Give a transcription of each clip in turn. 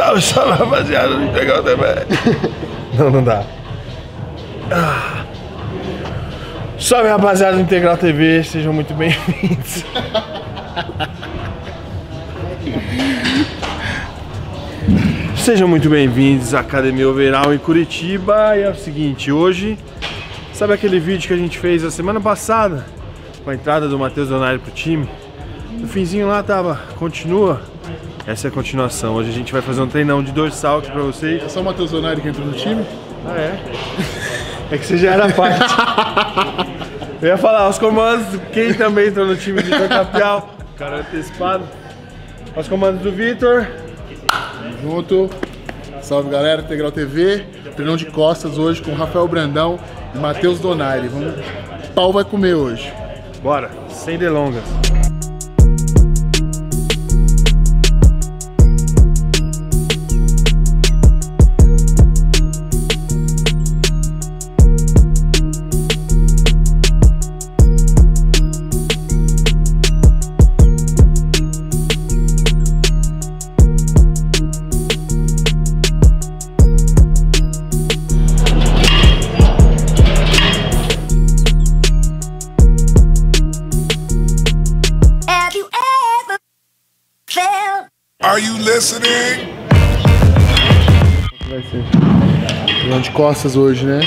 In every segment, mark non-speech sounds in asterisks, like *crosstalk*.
Salve, salve, rapaziada do Integral TV. Não, não dá. Ah. Salve, rapaziada do Integral TV. Sejam muito bem-vindos. *laughs* Sejam muito bem-vindos à Academia Overall em Curitiba. E é o seguinte, hoje, sabe aquele vídeo que a gente fez a semana passada? Com a entrada do Matheus Donari pro time? No finzinho lá tava, continua. Essa é a continuação. Hoje a gente vai fazer um treinão de dorsal aqui pra vocês. É só o Matheus Donari que entrou no time? Ah, é? *laughs* É que você já era parte. *laughs* Eu ia falar, os comandos, quem também entrou no time de Capial, *laughs* cara antecipado. Os comandos do Vitor. Junto. Salve galera, Integral TV. Treinão de costas hoje com Rafael Brandão e Matheus Donari. Vamos... Pau vai comer hoje. Bora, sem delongas. Are you listening? Vai ser. Treinão de costas hoje, né?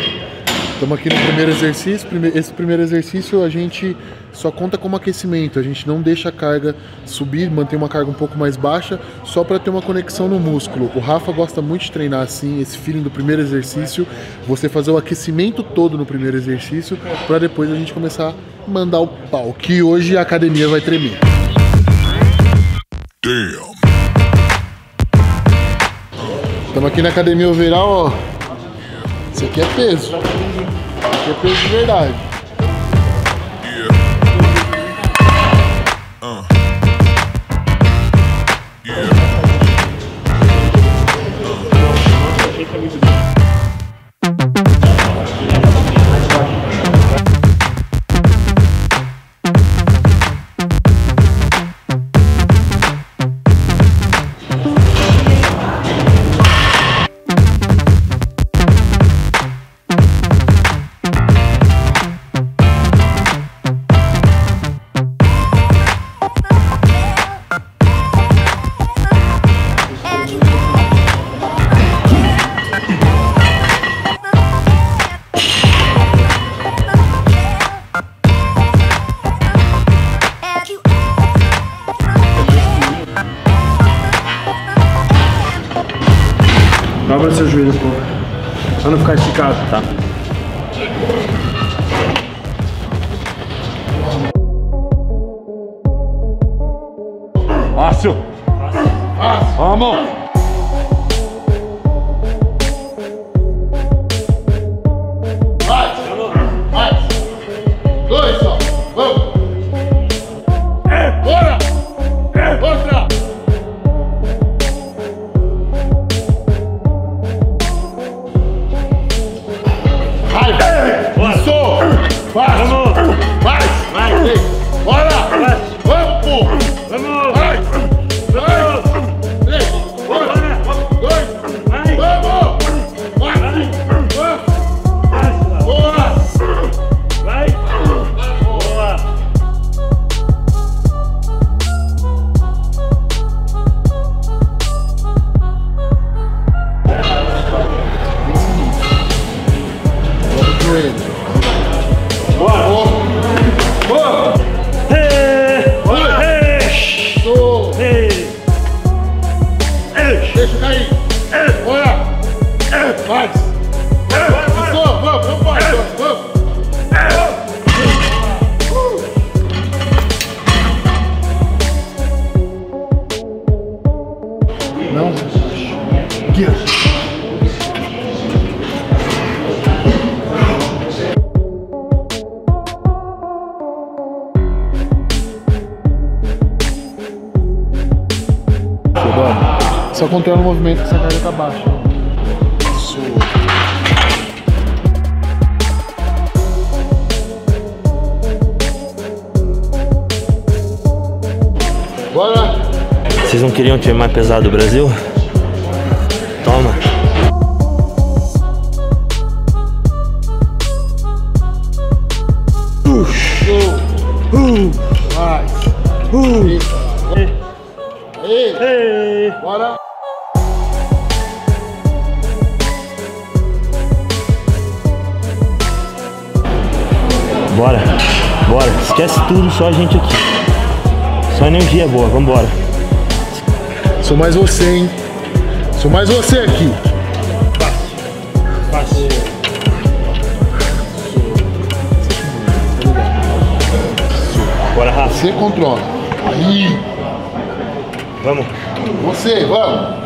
Estamos aqui no primeiro exercício. Esse primeiro exercício a gente só conta como aquecimento. A gente não deixa a carga subir, mantém uma carga um pouco mais baixa, só para ter uma conexão no músculo. O Rafa gosta muito de treinar assim, esse feeling do primeiro exercício. Você fazer o aquecimento todo no primeiro exercício, para depois a gente começar a mandar o pau. Que hoje a academia vai tremer. Damn. Estamos aqui na academia overall, ó. Isso aqui é peso. Isso aqui é peso de verdade. Fácil. Vamos. Vai. Vamos. Vamos. Vamos. Fedora, Só controla o movimento que essa carga tá baixa. Isso. Vocês não queriam o time mais pesado do Brasil? Toma. Bora. Esquece tudo, só a gente aqui. Só energia boa, vambora. Sou mais você, hein? Sou mais você aqui. Fácil. Bora, Rafa. Você controla. Aí! Vamos. Você, vamos!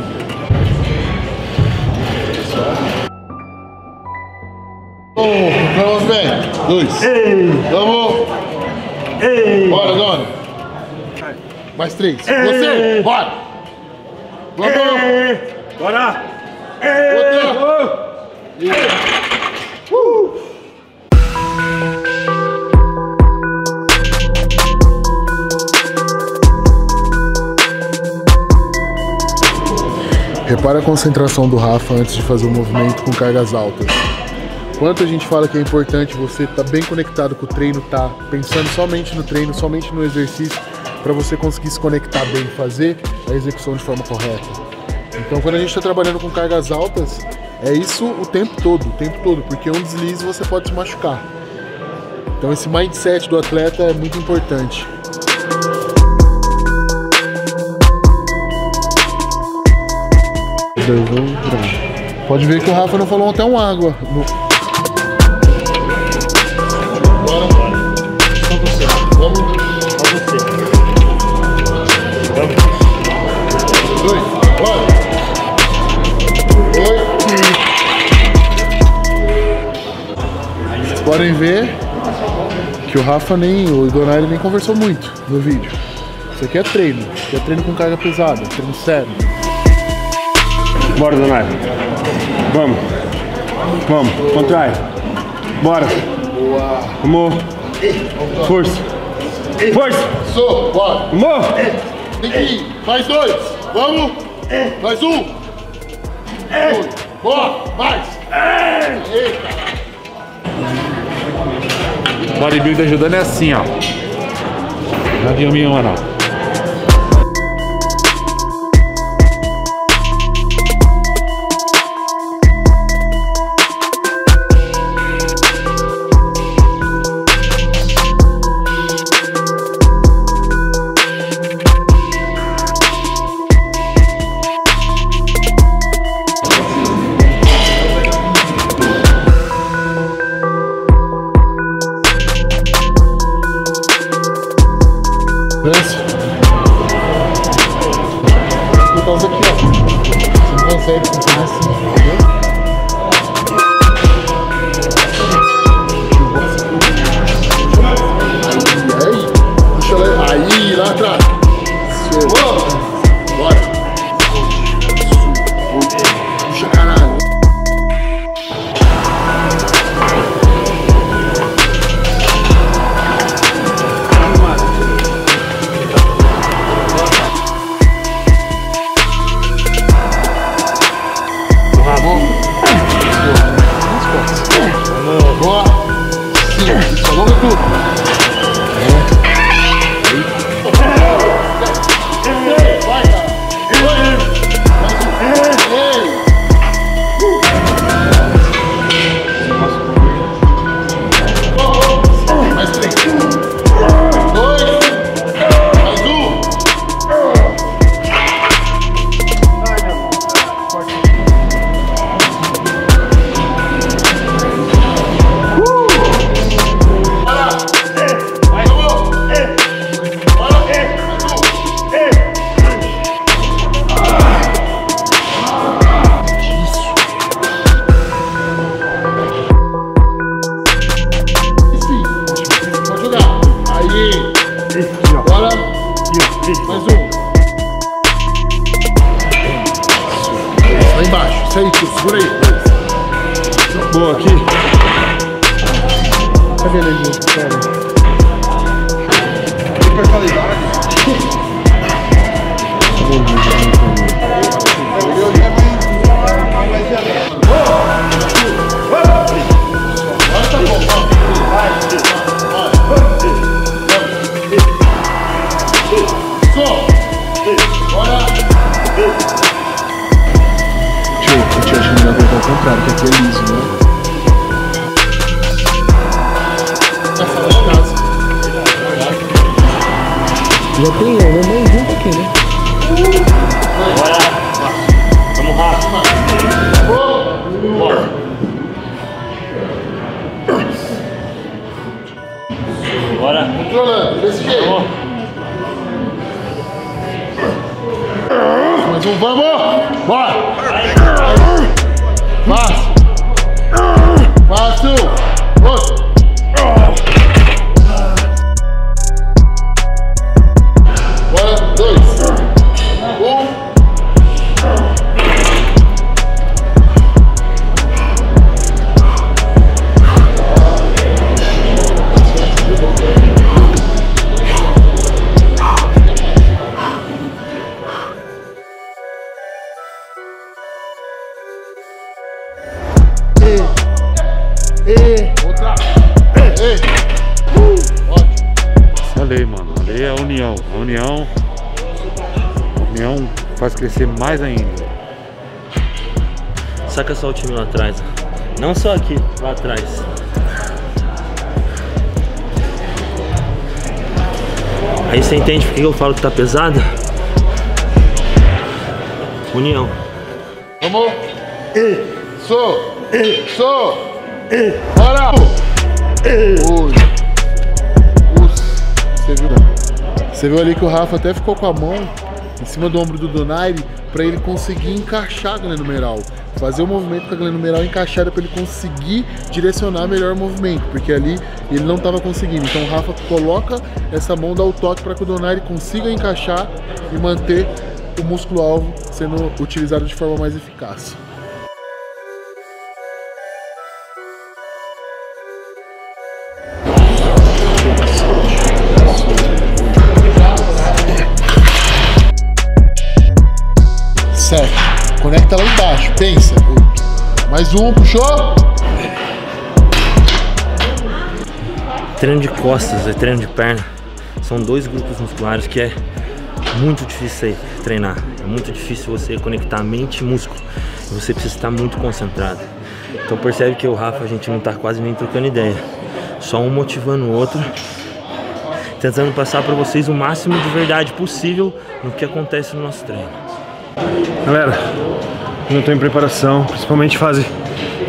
Dois. Ei. Vamos! Ei. Bora, Dona! Mais três. Você! Bora! Vamos! Ei. Bora. Ei. Outra. Repara a concentração do Rafa antes de fazer o movimento com cargas altas. Quanto a gente fala que é importante você estar bem conectado com o treino, tá pensando somente no treino, somente no exercício, para você conseguir se conectar bem e fazer a execução de forma correta. Então, quando a gente está trabalhando com cargas altas, é isso o tempo todo, o tempo todo, porque um deslize você pode se machucar. Então, esse mindset do atleta é muito importante. Pode ver que o Rafa não falou até um água. No- podem ver que o Rafa nem, o Donaire nem conversou muito no vídeo. Isso aqui é treino. Isso aqui é treino com carga pesada, treino sério. Bora, Donato. Vamos. Vamos. Contrai. Bora. Vamos. Força. Força. Sou, bora. Vamos. Tem que ir. Mais dois. Vamos. Mais um. Dois. Bora. Mais. Eita. Bodybuilder ajudando é assim, ó. Não viu nenhuma, Embaixo. Isso aí. Boa aqui. Cadê ele aí? Pera. Cara, que aqui é liso, né? Já tem a mamãe junto aqui, né? Bora! Vamos rápido! Bora! Bora! Controlando, desse jeito. Mais um, vamos! Bora! Fácil! Fácil! Lei, mano. A lei é a união. A união. A união faz crescer mais ainda. Saca só o time lá atrás. Não só aqui, lá atrás. Aí você entende por que eu falo que tá pesado? União. Vamos! Isso! Isso! Bora! Oi! Us. Você viu? Você viu ali que o Rafa até ficou com a mão em cima do ombro do Donaire para ele conseguir encaixar a glenomeral. Fazer o movimento com a glenomeral encaixada para ele conseguir direcionar melhor o movimento, porque ali ele não estava conseguindo. Então o Rafa coloca essa mão, dá o toque para que o Donaire consiga encaixar e manter o músculo alvo sendo utilizado de forma mais eficaz. Pensa. Oito. Mais um. Puxou. Treino de costas e treino de perna são dois grupos musculares que é muito difícil você treinar. É muito difícil você conectar mente e músculo. Você precisa estar muito concentrado. Então percebe que o Rafa a gente não tá quase nem trocando ideia. Só um motivando o outro. Tentando passar para vocês o máximo de verdade possível no que acontece no nosso treino. Galera, não estou em preparação, principalmente fase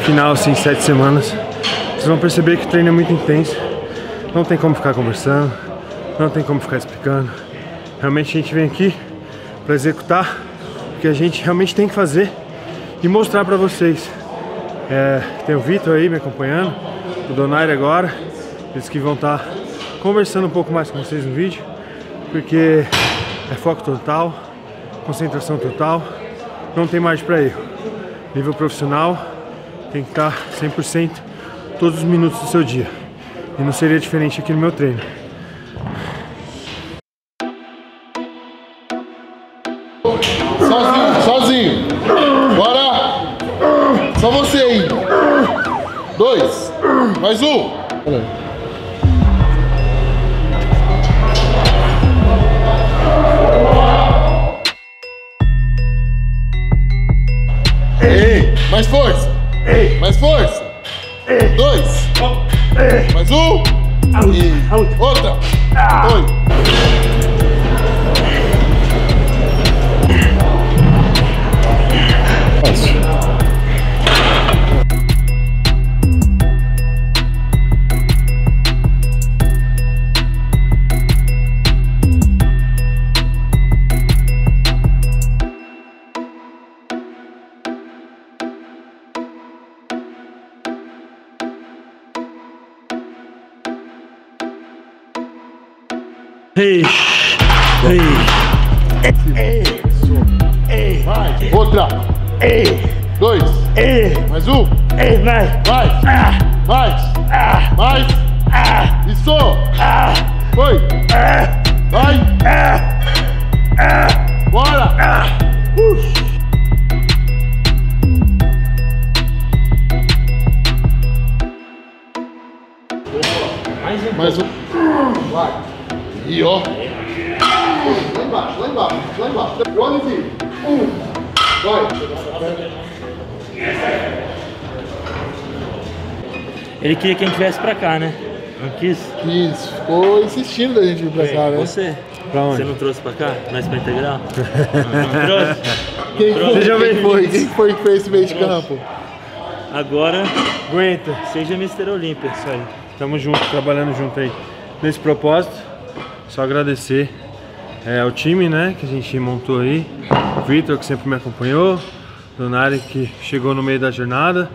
final, assim, sete semanas. Vocês vão perceber que o treino é muito intenso. Não tem como ficar conversando, não tem como ficar explicando. Realmente a gente vem aqui para executar o que a gente realmente tem que fazer e mostrar para vocês. É, tem o Vitor aí me acompanhando, o Donaire agora, eles que vão estar conversando um pouco mais com vocês no vídeo, porque é foco total, concentração total, não tem margem para erro. Nível profissional tem que estar 100% todos os minutos do seu dia. E não seria diferente aqui no meu treino. Sozinho, sozinho. Bora. Só você aí. Dois. Mais um. Mais força. Mais força. Dois. Mais um. E outra. Dois. Outra. Dois. Mais um. ei, vai. Mais. Mais. Mais. Isso. Foi. Vai. Bora. Mais um. Vai. E ó. Lá embaixo, lá embaixo, lá embaixo. Olha aqui. Um. Ele queria que a gente viesse pra cá, né? Não quis? Isso, ficou insistindo da gente vir pra cá, né? Você? Pra onde? Você não trouxe pra cá? Nós pra integral? *laughs* não, não trouxe? Quem foi, Seja quem bem-vindo. foi? Quem foi que fez esse meio de campo? Agora, Aguenta. seja Mr. Olímpia. Isso aí. Tamo junto, trabalhando junto aí. Nesse propósito, só agradecer é, ao time, né, que a gente montou aí. Vitor, que sempre me acompanhou. Donari, que chegou no meio da jornada.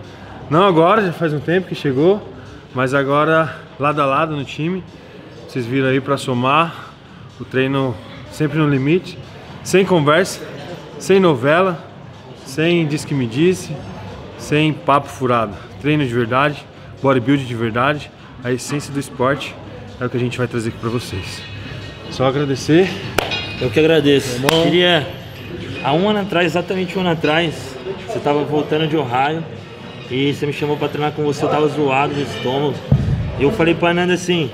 Não agora, já faz um tempo que chegou. Mas agora, lado a lado no time. Vocês viram aí pra somar. O treino sempre no limite. Sem conversa, sem novela, sem diz que me disse, sem papo furado. Treino de verdade, bodybuilding de verdade, a essência do esporte é o que a gente vai trazer aqui pra vocês. Só agradecer. Eu que agradeço. Queria. Há um ano atrás, exatamente um ano atrás, você tava voltando de Ohio e você me chamou pra treinar com você, eu tava zoado no estômago. E eu falei pra Nanda assim,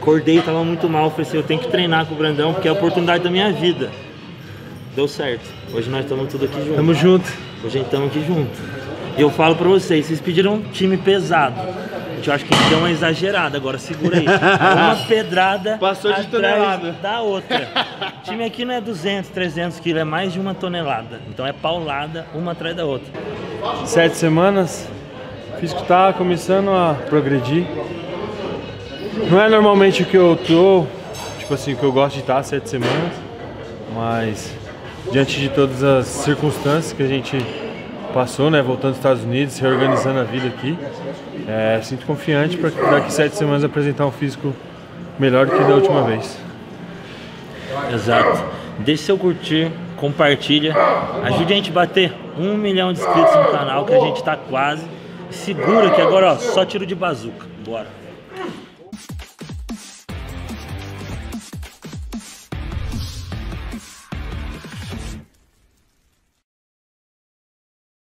acordei, tava muito mal, eu falei assim, eu tenho que treinar com o Brandão porque é a oportunidade da minha vida. Deu certo. Hoje nós estamos tudo aqui juntos. Tamo junto. Hoje estamos aqui junto. E eu falo pra vocês, vocês pediram um time pesado. Eu acho que gente deu uma exagerada, agora segura aí. Uma *laughs* pedrada Passou de tonelada. da outra. O time aqui não é 200, 300 quilos, é mais de uma tonelada. Então é paulada, uma atrás da outra. Sete semanas. O físico tá começando a progredir. Não é normalmente o que eu tô, tipo assim, o que eu gosto de estar sete semanas, mas diante de todas as circunstâncias que a gente passou, né, voltando dos Estados Unidos, reorganizando a vida aqui, é, sinto confiante para daqui sete semanas apresentar um físico melhor do que da última vez. Exato. Deixe seu curtir, compartilha. Ajude a gente a bater um milhão de inscritos no canal, que a gente tá quase. Segura que agora, ó, só tiro de bazuca. Bora.